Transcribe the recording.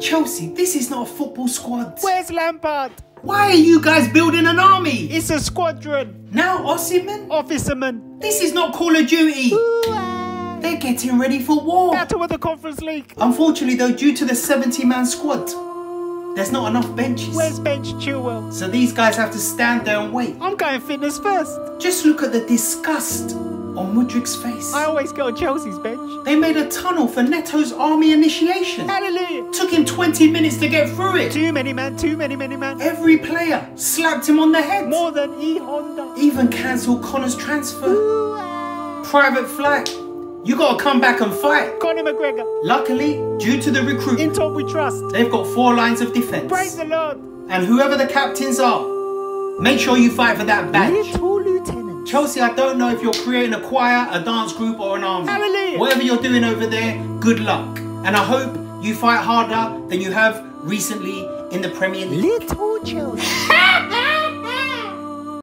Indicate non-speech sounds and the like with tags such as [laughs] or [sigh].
Chelsea, this is not a football squad. Where's Lampard? Why are you guys building an army? It's a squadron. Now Osimhen? Officerman. This is not Call of Duty. Ooh-ah. They're getting ready for war. Battle of the Conference League. Unfortunately though, due to the 70 man squad, there's not enough benches. Where's Bench Chilwell? So these guys have to stand there and wait. I'm going fitness first. Just look at the disgust on Mudryk's face. I always go on Chelsea's bench. They made a tunnel for Neto's army initiation. Hallelujah. Took him 20 minutes to get through it. Too many man, too many, many man. Every player slapped him on the head. More than E Honda. Even cancelled Conor's transfer. Private flight. You gotta come back and fight. Conor McGregor. Luckily, due to the recruit, In Todd we trust. they've got four lines of defense. Praise the Lord. And whoever the captains are, make sure you fight for that badge. Little lieutenant. Chelsea, I don't know if you're creating a choir, a dance group, or an army. Hallelujah. Whatever you're doing over there, good luck. And I hope you fight harder than you have recently in the Premier League. Little Chelsea. [laughs]